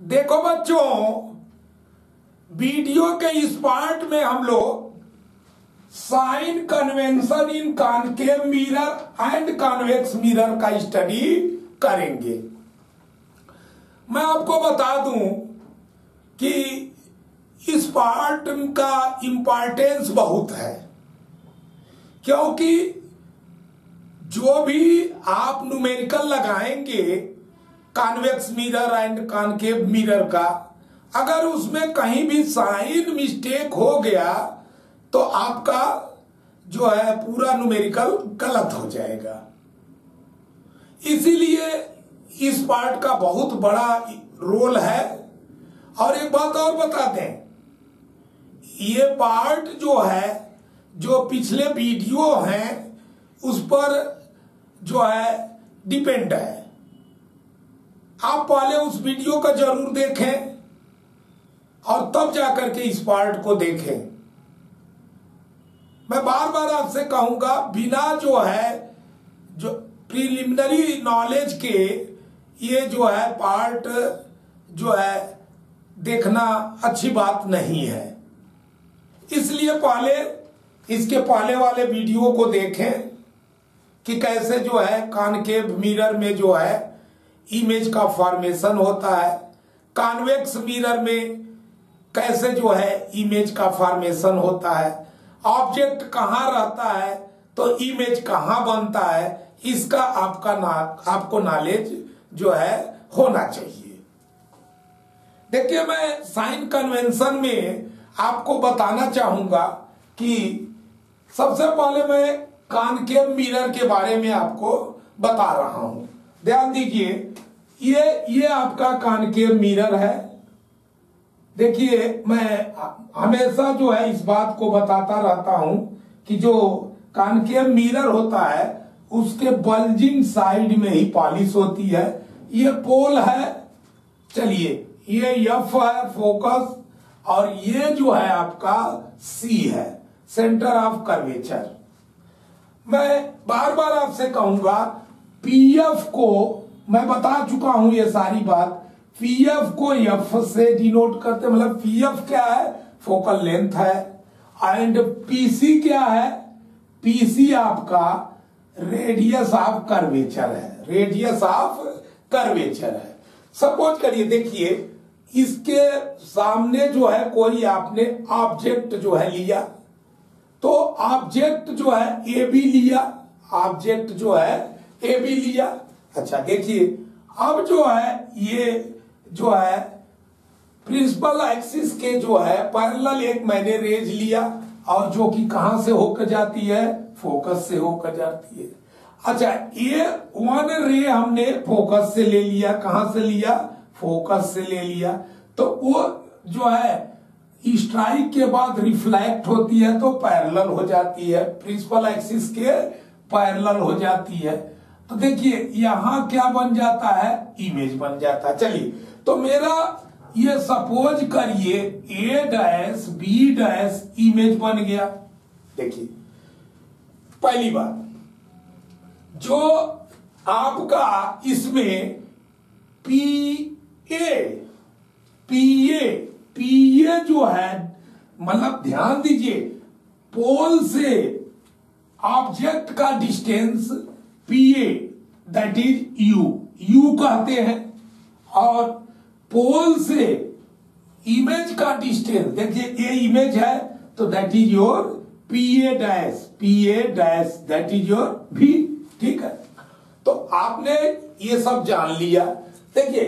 देखो बच्चों, वीडियो के इस पार्ट में हम लोग sign convention in concave mirror and convex mirror का स्टडी करेंगे। मैं आपको बता दूँ कि इस पार्ट का इंपॉर्टेंस बहुत है, क्योंकि जो भी आप न्यूमेरिकल लगाएँगे convex mirror and concave mirror का। अगर उसमें कहीं भी साइन मिस्टेक हो गया तो आपका जो है पूरा न्यूमेरिकल गलत हो जाएगा। इसीलिए इस पार्ट का बहुत बड़ा रोल है। और एक बात और बता दें ये पार्ट जो है, जो पिछले वीडियो हैं, उस पर जो है डिपेंड है। आप पहले उस वीडियो का ज़रूर देखें और तब जाकर के इस पार्ट को देखें। मैं बार बार आपसे कहूँगा, बिना जो है, जो प्रिलिमिनरी नॉलेज के ये जो है पार्ट जो है, देखना अच्छी बात नहीं है। इसलिए पहले, इसके पहले वाले वीडियो को देखें कि कैसे जो है कानकेव मिरर में जो है इमेज का फॉर्मेशन होता है। कॉन्वेक्स मिरर में कैसे जो है इमेज का फॉर्मेशन होता है। ऑब्जेक्ट कहाँ रहता है तो इमेज कहाँ बनता है, इसका आपका ना, आपको नॉलेज जो है होना चाहिए। देखिए, मैं साइन कन्वेंशन में आपको बताना चाहूँगा कि सबसे पहले मैं कानकेव मिरर के बारे में आपको बता रहा हूँ। ध्यान दीजिए ये ये आपका कानकेव मिरर है। देखिए, मैं हमेशा जो है इस बात को बताता रहता हूँ कि जो कानकेव मिरर होता है, उसके बल्जिंग साइड में ही पॉलिश होती है। ये पोल है। चलिए, ये एफ़ है फोकस और ये जो है आपका सी है सेंटर ऑफ़ कर्वेचर मैं बार बार आपसे कहूँगा पीएफ को मैं बता चुका हूँ ये सारी बात। पीएफ को एफ़ से डिनोट करते मतलब पीएफ क्या है? फोकल लेंथ है। एंड पीसी क्या है? पीसी आपका रेडियस ऑफ़ कर्वेचर है। रेडियस ऑफ़ कर्वेचर है। सपोज़ करिए, देखिए, इसके सामने जो है कोई आपने ऑब्जेक्ट जो है लिया। तो ऑब्जेक्ट जो है ए बी लिया। ऑब्जेक्ट जो है ए बी लिया। अच्छा देखिए, अब जो है, ये जो है प्रिंसिपल एक्सिस के जो है पैरेलल एक मैंने रेज लिया, और जो कि कहाँ से होकर जाती है फोकस से होकर जाती है। अच्छा ये वन रे हमने फोकस से ले लिया, कहाँ से लिया? फोकस से ले लिया। तो वो जो है स्ट्राइक के बाद रिफ्लेक्ट होती है तो पैरेलल हो जाती है। प्रिंसिपल एक्सिस के पैरेलल हो जाती है। तो देखिए, यहाँ क्या बन जाता है? इमेज बन जाता है। चलिए तो मेरा ये सपोज़ करिए A dash B dash image बन गया। देखिए, पहली बात, जो आपका इसमें P A P A P A जो है मतलब ध्यान दीजिए पोल से ऑब्जेक्ट का distance P A that is U U कहते हैं। और पोल से इमेज का डिस्टेंस देखिए, ये इमेज है तो that is your P A dash P A dash that is your भी ठीक है? तो आपने ये सब जान लिया। देखिए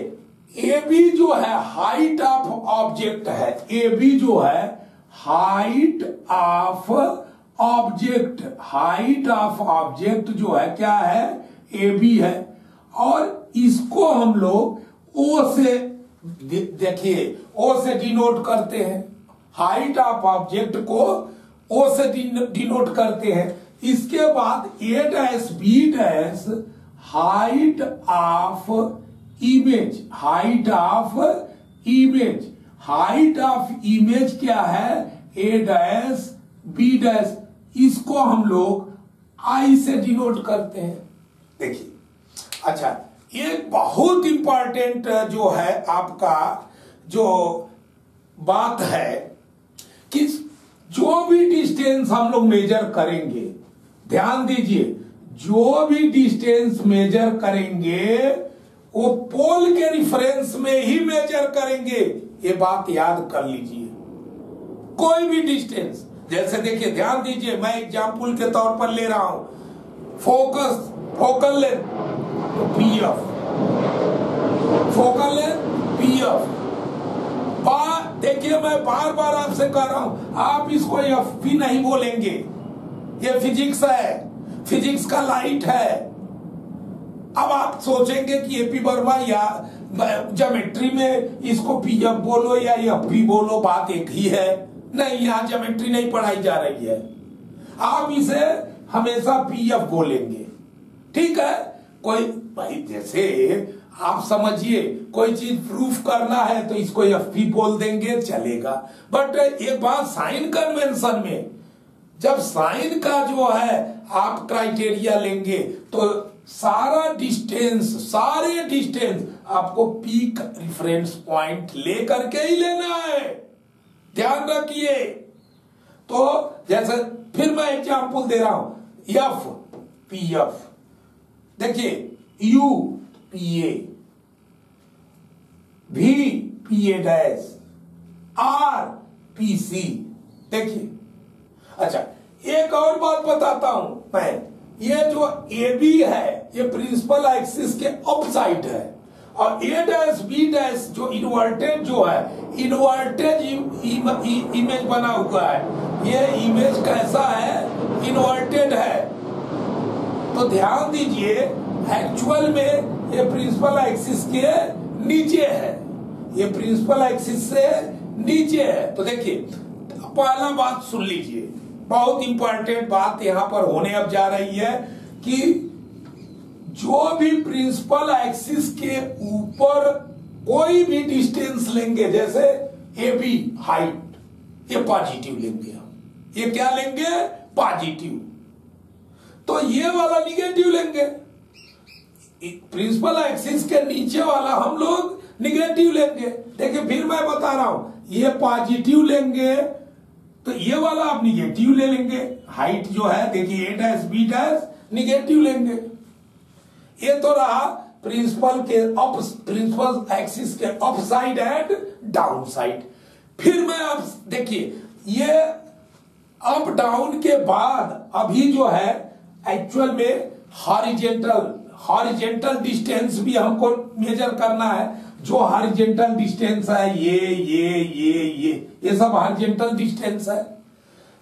ए बी जो है हाइट ऑफ़ ऑब्जेक्ट है। ए बी जो है height of object height of object जो है, क्या है? ए बी है। और इसको हम लोग ओ से देखिए ओ से डिनोट करते हैं। हाइट ऑफ़ ऑब्जेक्ट को ओ से डिनोट करते हैं। इसके बाद A dash B dash height of image height of image height of image क्या है? ए डैश बी डैश इसको हम लोग आई से डिनोट करते हैं। देखिए अच्छा ये बहुत इंपॉर्टेंट जो है आपका, जो बात है कि जो भी डिस्टेंस हम लोग मेजर करेंगे, ध्यान दीजिए, जो भी डिस्टेंस मेजर करेंगे, वो पोल के रिफरेंस में ही मेजर करेंगे। ये बात याद कर लीजिए। कोई भी डिस्टेंस जैसे देखिए, ध्यान दीजिए, मैं एग्ज़ाम्पल के तौर पर ले रहा हूँ। फोकस, फोकल लेंथ तो P F focal length P F देखिए, मैं बार बार आपसे कह रहा हूँ, आप इसको एफ़ भी नहीं बोलेंगे। ये फिजिक्स है। फिजिक्स का लाइट है। अब आप सोचेंगे कि एपी वर्मा या जोमेट्री में इसको पी एफ़ बोलो या एफ़ बोलो, बात एक ही है। नहीं, यहाँ जोमेट्री नहीं पढ़ाई जा रही है। आप इसे हमेशा पी एफ़ बोलेंगे ठीक है? कोई भाई, जैसे आप समझिए, कोई चीज़ प्रूफ करना है तो इसको एफ़ पी बोल देंगे, चलेगा। बट एक बात साइन कन्वेंशन में, जब साइन का जो है, आप क्राइटेरिया लेंगे तो सारा डिस्टेंस सारे डिस्टेंस आपको पीक रिफरेंस पॉइंट लेकर के ही लेना है। ध्यान रखिए तो जैसे फिर मैं एग्ज़ाम्पल दे रहा हूँ एफ़ पी एफ़ देखिए यू पी ए भी P A dash R P C देखिए। अच्छा एक और बात बताता हूँ मैं। ये जो ए बी है, ये प्रिंसिपल एक्सिस के अप साइड है। और ए डैश बी डैश जो इन्वर्टेड जो है इन्वर्टेड इमेज बना हुआ है। ये इमेज कैसा है? इन्वर्टेड है। तो ध्यान दीजिए एक्चुअल में ये प्रिंसिपल एक्सिस के नीचे है। ये प्रिंसिपल एक्सिस से नीचे है। तो देखिए, पहला बात सुन लीजिए। बहुत इंपॉर्टेंट बात यहाँ पर होने अब जा रही है कि जो भी प्रिंसिपल एक्सिस के ऊपर कोई भी डिस्टेंस लेंगे, जैसे ए बी हाइट ये पॉजिटिव लेंगे हम। ये क्या लेंगे? पॉजिटिव तो ये वाला निगेटिव लेंगे। प्रिंसिपल एक्सिस के नीचे वाला हम लोग निगेटिव लेंगे। देखिए, फिर मैं बता रहा हूँ, ये पॉजिटिव लेंगे तो ये वाला आप निगेटिव ले लेंगे। हाइट जो है, देखिए A dash B dash negative लेंगे। ये तो रहा प्रिंसिपल के अप, प्रिंसिपल एक्सिस के up side and down side फिर मैं अब देखिए, ये अप डाउन के बाद अभी जो है एक्चुअल में हॉरिजेंटल हॉरिजेंटल डिस्टेंस भी हमको मेजर करना है। जो हॉरिजेंटल डिस्टेंस है, ये ये ये ये ये सब हॉरिजेंटल डिस्टेंस है।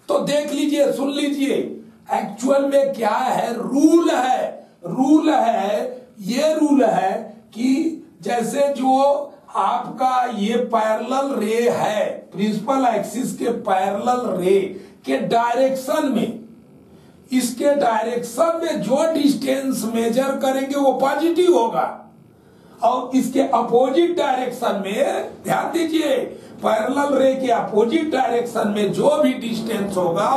तो देख लीजिए, सुन लीजिए एक्चुअल में क्या है रूल है। रूल है, ये रूल है कि जैसे जो आपका ये पैरेलल रे है, प्रिंसिपल एक्सिस के पैरेलल रे के डायरेक्शन में, इसके डायरेक्शन में जो डिस्टेंस मेजर करेंगे वो पॉजिटिव होगा। और इसके अपोजिट डायरेक्शन में, ध्यान दीजिए, पैरेलल रे के अपोजिट डायरेक्शन में जो भी डिस्टेंस होगा,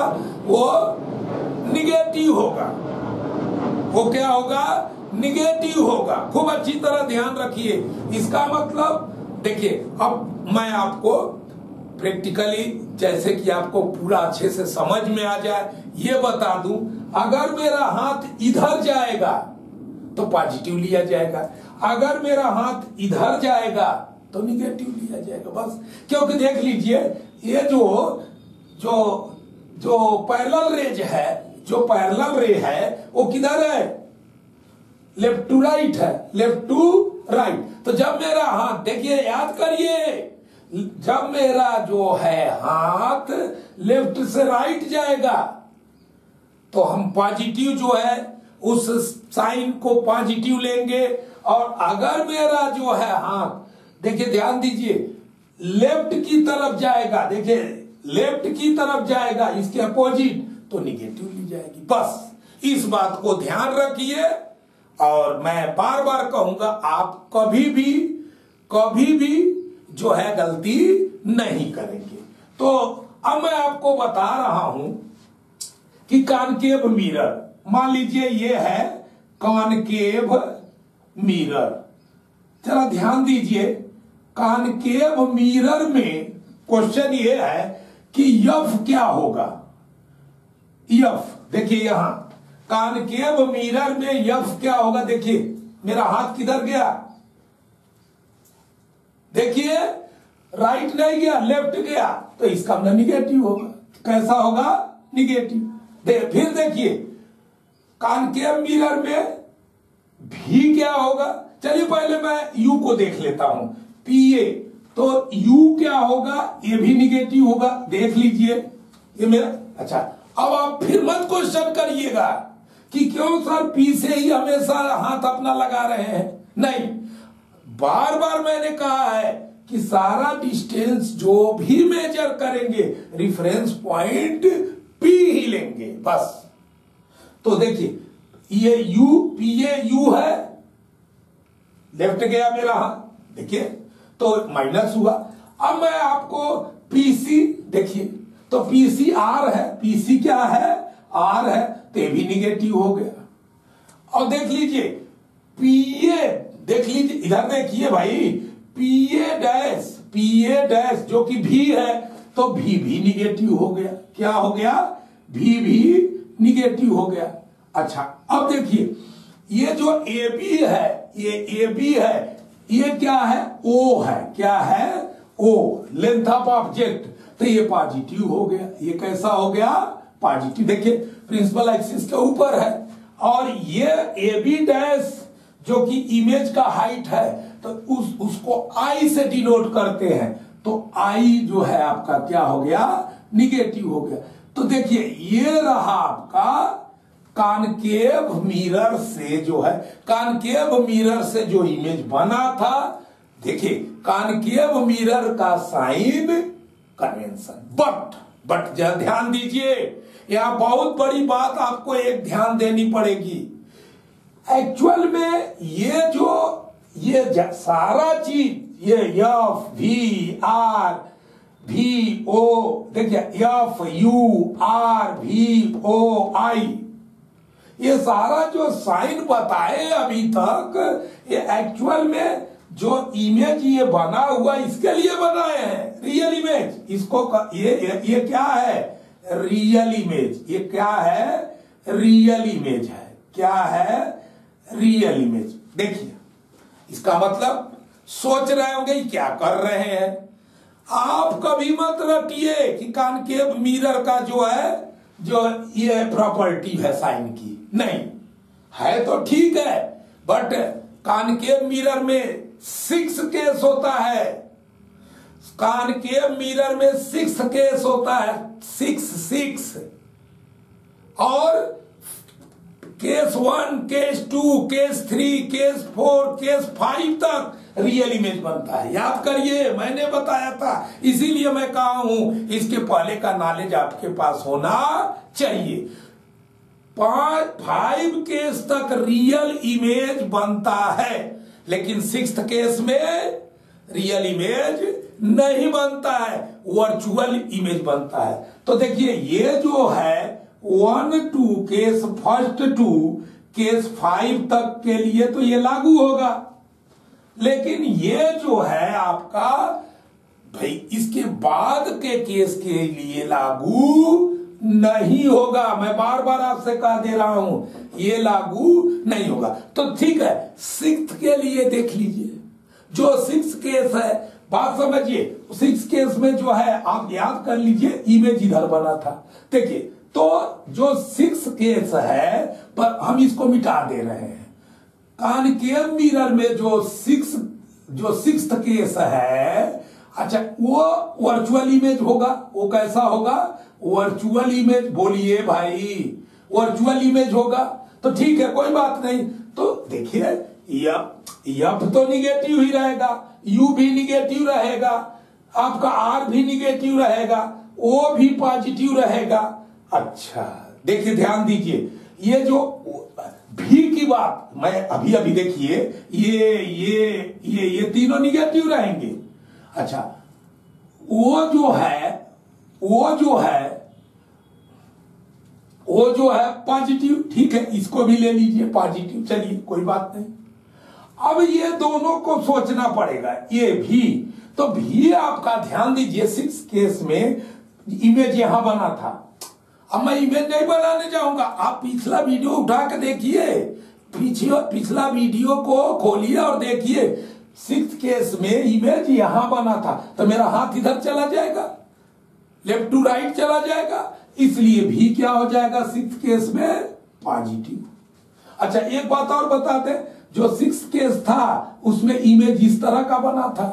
वो निगेटिव होगा। वो क्या होगा निगेटिव होगा। खूब अच्छी तरह ध्यान रखिए। इसका मतलब देखिए, अब मैं आपको प्रैक्टिकली जैसे कि आपको पूरा अच्छे से समझ में आ जाए, ये बता दूँ, अगर मेरा हाथ इधर जाएगा तो पॉजिटिव लिया जाएगा। अगर मेरा हाथ इधर जाएगा तो निगेटिव लिया जाएगा। बस, क्योंकि देख लीजिए, ये जो जो जो पैरल रेज है जो पैरेलल रे है, वो किधर है? लेफ़्ट टू राइट है लेफ़्ट टू राइट तो जब मेरा हाथ, देखिए, याद करिए, जब मेरा जो है हाथ लेफ़्ट से राइट जाएगा तो हम पॉजिटिव जो है, उस साइन को पॉजिटिव लेंगे। और अगर मेरा जो है हाथ, देखिए, ध्यान दीजिए लेफ़्ट की तरफ़ जाएगा, देखिए लेफ़्ट की तरफ़ जाएगा, इसके अपोजिट तो निगेटिव ली जाएगी। बस, इस बात को ध्यान रखिए और मैं बार बार कहूँगा, आप कभी भी कभी भी जो है गलती नहीं करेंगे। तो अब मैं आपको बता रहा हूँ कि कानकेव मिरर मान लीजिए ये है कॉनकेव मिरर जरा ध्यान दीजिए कानकेव मिरर में क्वेश्चन ये है कि यफ क्या होगा? यफ देखिए यहाँ। कानकेव मिरर में यफ क्या होगा देखिए। मेरा हाथ किधर गया? देखिए राइट नहीं गया लेफ़्ट गया। तो इसका मतलब निगेटिव होगा। कैसा होगा? निगेटिव दे, फिर देखिए। कानकेव मिरर में भी क्या होगा? चलिए पहले मैं यू को देख लेता हूँ। पीए तो यू क्या होगा? ये भी निगेटिव होगा। देख लीजिए। ये मेरा अच्छा। अब आप फिर मत क्वेश्चन करिएगा कि क्यों सर पी से ही हमेशा हाथ अपना लगा रहे हैं? नहीं। बार बार मैंने कहा है कि सारा डिस्टेंस जो भी मेजर करेंगे रिफरेंस पॉइंट पी ही लेंगे, बस। तो देखिए, ये यू पी ए यू है। लेफ़्ट गया मेरा हाथ, देखिए। तो माइनस हुआ। अब मैं आपको पीसी देखिए। तो पीसी आर है। पीसी क्या है? आर है। तो भी निगेटिव हो गया। और देख लीजिए पीए देख लीजिए, इधर देखिए भाई पीए डैश पीए डैश जो कि भी है तो भी भी निगेटिव हो गया। क्या हो गया? भी भी निगेटिव हो गया। अच्छा अब देखिए, ये जो ए बी है, ये ए बी है, ये क्या है? ओ है। क्या है? ओ लेंथ ऑफ़ ऑब्जेक्ट तो ये पॉजिटिव हो गया। ये कैसा हो गया? पॉजिटिव देखिए प्रिंसिपल एक्सिस के ऊपर है। और ये ए बी डैश जो कि इमेज का हाइट है तो उस, उसको आई से डिनोट करते हैं। तो आई जो है आपका क्या हो गया? निगेटिव हो गया। तो देखिए, ये रहा आपका कानकेव मिरर से जो है, कानकेव मिरर से जो इमेज बना था, देखिए, कानकेव मिरर का साइन कन्वेंशन बट बट ध्यान दीजिए, यह बहुत बड़ी बात आपको एक ध्यान देनी पड़ेगी। एक्चुअल में ये जो, ये सारा चीज़, ये यफ वी आर भी ओ देखिए यफ यू आर भी ओ आई ये सारा जो साइन बताए अभी तक, ये एक्चुअल में जो इमेज ये बना हुआ इसके लिए बनाए हैं रियल इमेज इसको ये ये, क्या है? रियल इमेज ये क्या है? रियल इमेज है। क्या है? रियल इमेज देखिए इसका मतलब सोच रहे होंगे क्या कर रहे हैं। आप कभी मत रटिए कि कानकेव मिरर का जो है जो ये प्रॉपर्टी है साइन की। नहीं है तो ठीक है बट कानकेव मिरर में सिक्स केस होता है। कान के मिरर में सिक्स केस होता है। Six six. और case one, case two, case three, case four, case five तक रियल इमेज बनता है। याद करिए, मैंने बताया था, इसीलिए मैं कहा हूँ, इसके पहले का नॉलेज आपके पास होना चाहिए। पाँच फाइव केस तक रियल इमेज बनता है। लेकिन सिक्स केस में रियल इमेज नहीं बनता है, वर्चुअल इमेज बनता है। तो देखिए, ये जो है, one two case, first two, case five तक के लिए तो ये लागू होगा। लेकिन ये जो है आपका, भाई, इसके बाद के केस के लिए लागू नहीं होगा। मैं बार बार आपसे कह दे रहा हूँ, ये लागू नहीं होगा। तो ठीक है, सिक्स के लिए देख लीजिए। जो सिक्स केस है, बात समझिए, सिक्स केस में जो है, आप याद कर लीजिए, इमेज इधर बना था। देखिए तो जो सिक्स केस है, पर हम इसको मिटा दे रहे हैं। कानकेव मिरर में जो सिक्स जो सिक्स केस है अच्छा वो वर्चुअल इमेज होगा, वो कैसा होगा? वर्चुअल इमेज बोलिए भाई वर्चुअल इमेज होगा तो ठीक है, कोई बात नहीं। तो देखिए यफ तो निगेटिव ही रहेगा, यू भी निगेटिव रहेगा, आपका आर भी निगेटिव रहेगा, ओ भी पॉजिटिव रहेगा। अच्छा देखिए, ध्यान दीजिए, ये जो भी की बात, मैं अभी अभी देखिए, ये ये ये ये तीनों निगेटिव रहेंगे। अच्छा वो जो है वो जो है, वो जो है पॉजिटिव ठीक है, इसको भी ले लीजिए पॉजिटिव चलिए, कोई बात नहीं। अब ये दोनों को सोचना पड़ेगा, ये भी। तो भी आपका ध्यान दीजिए सिक्स केस में इमेज यहाँ बना था। अब मैं इमेज नहीं बनाने जाऊँगा। आप पिछला वीडियो उठा के देखिए। पिछला वीडियो को खोलिए और देखिए। सिक्स केस में इमेज यहाँ बना था। तो मेरा हाथ इधर चला जाएगा। लेफ़्ट टू राइट चला जाएगा। इसलिए भी क्या हो जाएगा? सिक्स केस में पॉजिटिव। अच्छा एक बात और बता दें जो सिक्स केस था, उसमें इमेज इस तरह का बना था।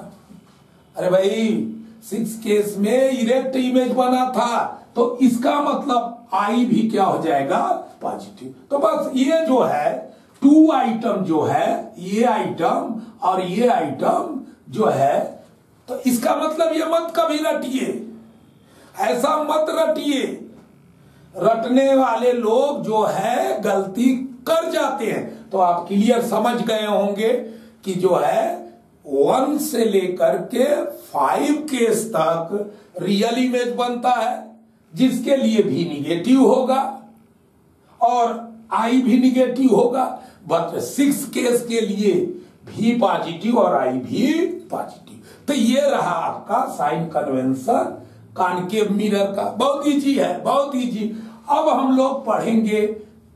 अरे भाई, सिक्स केस में इरेक्ट इमेज बना था। तो इसका मतलब आई भी क्या हो जाएगा? पॉजिटिव। तो बस ये जो है टू आइटम जो है, ये आइटम और ये आइटम जो है तो इसका मतलब ये मत कभी रटिए। ऐसा मत रटिए। रटने वाले लोग जो है, गलती कर जाते हैं। तो आप क्लियर समझ गए होंगे कि जो है, वन से लेकर के फाइव केस तक रियल इमेज बनता है, जिसके लिए भी निगेटिव होगा और आई भी निगेटिव होगा बट सिक्स केस के लिए भी पॉजिटिव और आई भी पॉजिटिव। तो ये रहा आपका साइन कन्वेंशन कानकेव मिरर का। बहुत इजी है, बहुत इजी अब हम लोग पढ़ेंगे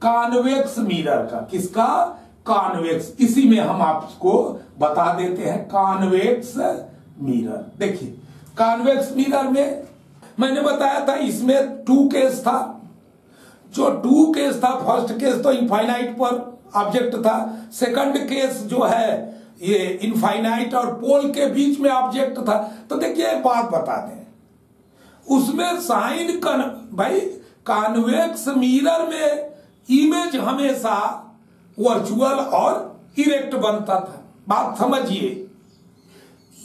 कॉन्वेक्स मिरर का। किसका? कॉन्वेक्स इसी में हम आपको बता देते हैं कॉन्वेक्स मिरर देखिए कॉन्वेक्स मिरर में मैंने बताया था इसमें टू केस था। जो टू केस था फ़र्स्ट केस तो इनफाइनाइट पर ऑब्जेक्ट था। सेकंड केस जो है, ये इनफाइनाइट और पोल के बीच में ऑब्जेक्ट था। तो देखिए, एक बात बता दें। उसमें साइन कन, भाई, कॉन्वेक्स मिरर में इमेज हमेशा वर्चुअल और इरेक्ट बनता था। बात समझिए।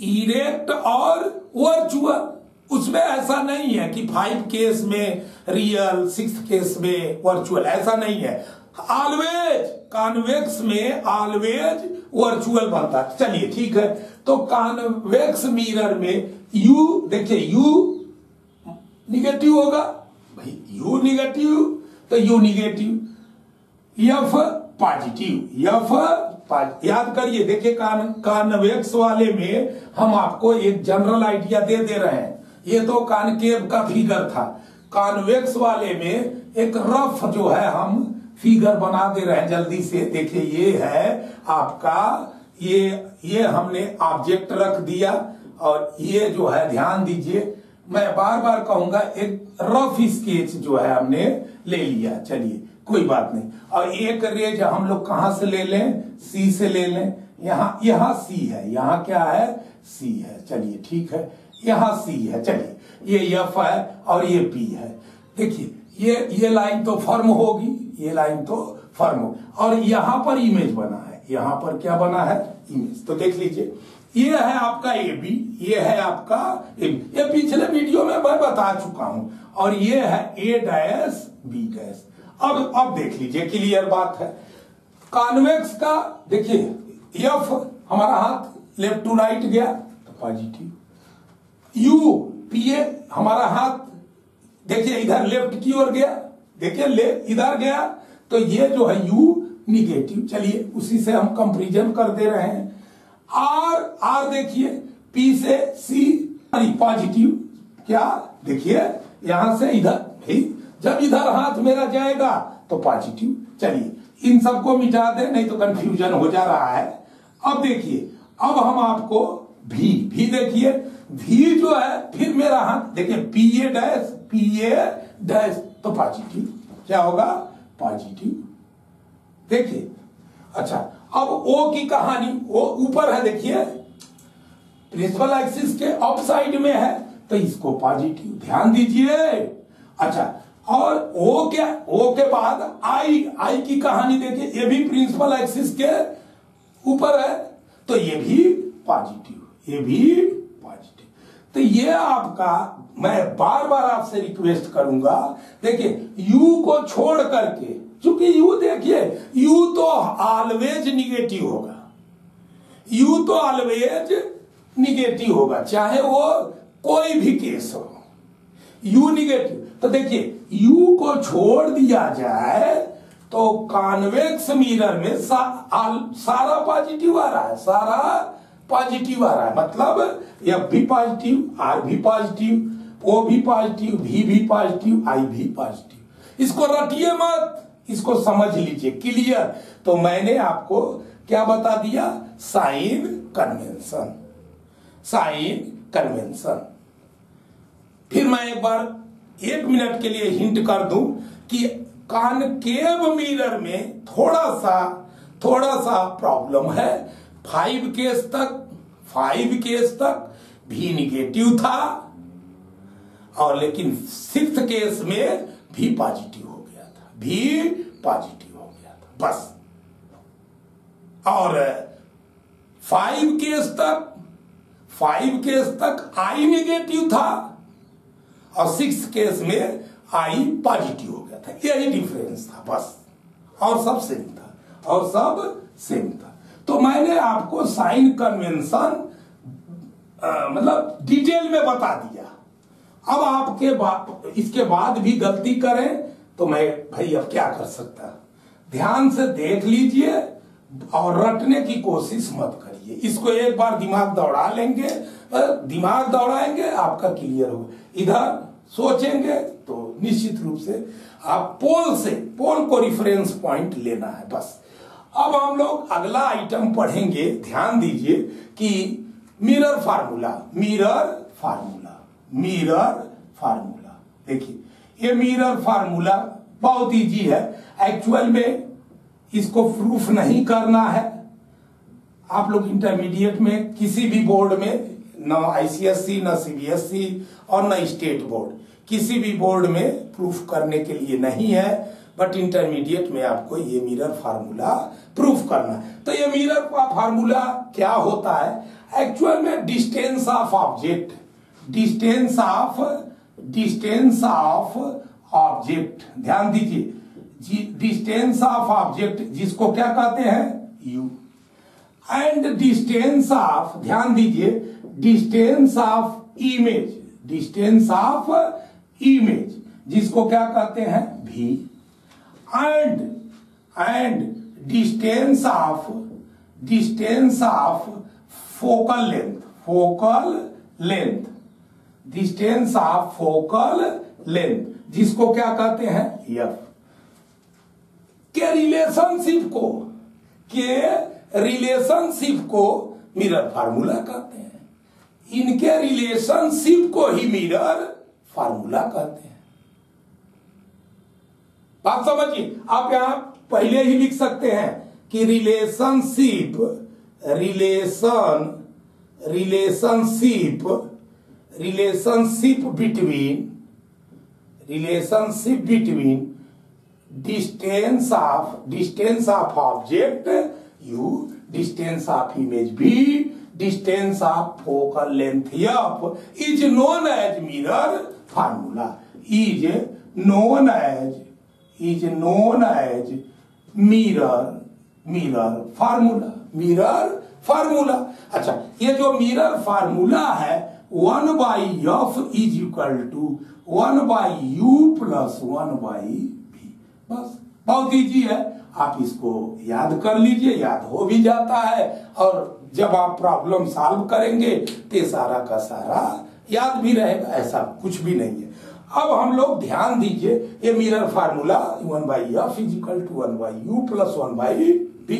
इरेक्ट और वर्चुअल उसमें ऐसा नहीं है कि फाइव केस में रियल सिक्स केस में वर्चुअल ऐसा नहीं है। ऑलवेज कॉन्वेक्स में ऑलवेज वर्चुअल बनता चलिए, ठीक है। तो कॉन्वेक्स मिरर में यू देखिए यू निगेटिव होगा? भाई यू निगेटिव तो U negative F positive F याद करिए, देखिए कान, कॉन्वेक्स वाले में हम आपको एक जनरल आइडिया दे दे रहे हैं। ये तो कानकेव का फिगर था। कॉन्वेक्स वाले में एक रफ जो है, हम फिगर बना दे रहे हैं। जल्दी से देखिए, ये है आपका, ये ये हमने ऑब्जेक्ट रख दिया। और ये जो है, ध्यान दीजिए मैं बार बार कहूँगा, एक रफ स्केच जो है हमने ले लिया। चलिए, कोई बात नहीं। और एक रेज हम लोग कहाँ से ले लें? सी से ले लें। यहाँ यहाँ सी है। यहाँ क्या है? सी है। चलिए, ठीक है। यहाँ सी है। चलिए, ये एफ़ है और ये पी है। देखिए, ये ये लाइन तो फर्म होगी। ये लाइन तो फर्म होगी और यहाँ पर इमेज बना है। यहाँ पर क्या बना है? इमेज तो देख लीजिए। ये है आपका ए बी ये है आपका ये पिछले वीडियो में मैं बता चुका हूँ। और ये है ए डैश बी डैश अब अब देख लीजिए क्लियर बात है। कॉन्वेक्स का, देखिए एफ़ हमारा हाथ लेफ़्ट टू राइट गया तो पॉजिटिव यू पी ए हमारा हाथ, देखिए, इधर लेफ़्ट की ओर गया, देखिए, ले, इधर गया तो ये जो है यू निगेटिव चलिए, उसी से हम कंपेरिजन कर दे रहे हैं। आर आर देखिए पी से सी पॉजिटिव क्या? देखिए, यहाँ से इधर, भाई, जब इधर हाथ मेरा जाएगा तो पॉजिटिव चलिए, इन सबको मिटा दे, नहीं तो कंफ्यूजन हो जा रहा है। अब देखिए, अब हम आपको भी भी देखिए भी जो है, फिर मेरा हाथ, देखिए P A dash P A dash तो पॉजिटिव क्या होगा? पॉजिटिव देखिए अच्छा अब ओ की कहानी वो ऊपर है, देखिए प्रिंसिपल एक्सिस के ऑफ़ साइड में है तो इसको पॉजिटिव ध्यान दीजिए। अच्छा और ओ क्या ओ के बाद आई आई की कहानी देखिए, ये भी प्रिंसिपल एक्सिस के ऊपर है तो ये भी पॉजिटिव ये भी पॉजिटिव तो ये आपका, मैं बार बार आपसे रिक्वेस्ट करूँगा, देखिए यू को छोड़ करके, चूँकि यू देखिए यू तो ऑलवेज निगेटिव होगा। यू तो ऑलवेज निगेटिव होगा चाहे वो कोई भी केस हो। यू निगेटिव तो देखिए यू को छोड़ दिया जाए तो कॉन्वेक्स मिरर में सा, आल, सारा पॉजिटिव आ रहा है सारा पॉजिटिव आ रहा है। मतलब एफ़ भी पॉजिटिव आर भी पॉजिटिव ओ भी पॉजिटिव भी भी पॉजिटिव आई भी पॉजिटिव इसको रटिए मत इसको समझ लीजिए क्लियर तो मैंने आपको क्या बता दिया? Sign convention sign convention. फिर मैं एक बार एक मिनट के लिए हिंट कर दूँ कि कॉनकेव मिरर में थोड़ा सा थोड़ा सा प्रॉब्लम है। फाइव केस तक फाइव केस तक भी निगेटिव था। और लेकिन सिक्स केस में भी पॉजिटिव हो गया था, भी पॉजिटिव हो गया था, बस। और फाइव केस तक फाइव केस तक आई निगेटिव था और सिक्स केस में आई पॉजिटिव हो गया था। यही डिफरेंस था, बस। और सब सेम था, और सब सेम था। तो मैंने आपको साइन कन्वेंशन मतलब डिटेल में बता दिया। अब आपके बाद इसके बाद भी गलती करें तो मैं, भाई, अब क्या कर सकता? ध्यान से देख लीजिए और रटने की कोशिश मत करिए। इसको एक बार दिमाग दौड़ा लेंगे दिमाग दौड़ाएँगे, आपका क्लियर होगा। इधर सोचेंगे तो निश्चित रूप से आप पोल से पोल को रिफरेंस पॉइंट लेना है, बस। अब हम लोग अगला आइटम पढ़ेंगे। ध्यान दीजिए कि mirror formula mirror formula mirror formula देखिए, ये मिरर फार्मूला बहुत इजी है। एक्चुअल में इसको प्रूफ नहीं करना है। आप लोग इंटरमीडिएट में किसी भी बोर्ड में, न आईसीएससी न सीबीएसई और न स्टेट बोर्ड किसी भी बोर्ड में प्रूफ करने के लिए नहीं है बट इंटरमीडिएट में आपको ये मिरर फार्मूला प्रूफ करना है। तो ये मिरर का फार्मूला क्या होता है? एक्चुअल में distance of object distance of distance of object ध्यान दीजिए। डिस्टेंस ऑफ़ ऑब्जेक्ट जिसको क्या कहते हैं? यू एंड डिस्टेंस ऑफ़ ध्यान दीजिए distance of image distance of image जिसको क्या कहते हैं? भी। And and distance of distance of focal length focal length distance of focal length जिसको क्या कहते हैं? एफ़ के रिलेशनशिप को, के रिलेशनशिप को मिरर फार्मूला कहते हैं। इनके रिलेशनशिप को ही मिरर फार्मूला कहते हैं। बात समझिए, आप यहाँ पहले ही लिख सकते हैं कि relationship, relation, relationship relationship between relationship between distance of distance of object U distance of image B distance of focal length F is known as mirror formula is known as is known as mirror mirror formula mirror formula अच्छा ये जो mirror formula है one by F is equal to one by U plus one by B बस, बहुत easy है। आप इसको याद कर लीजिए, याद हो भी जाता है। और जब आप प्रॉब्लम सॉल्व करेंगे तो सारा का सारा याद भी रहेगा, ऐसा कुछ भी नहीं है। अब हम लोग ध्यान दीजिए, ये mirror formula one by F is equal to one by U plus one by B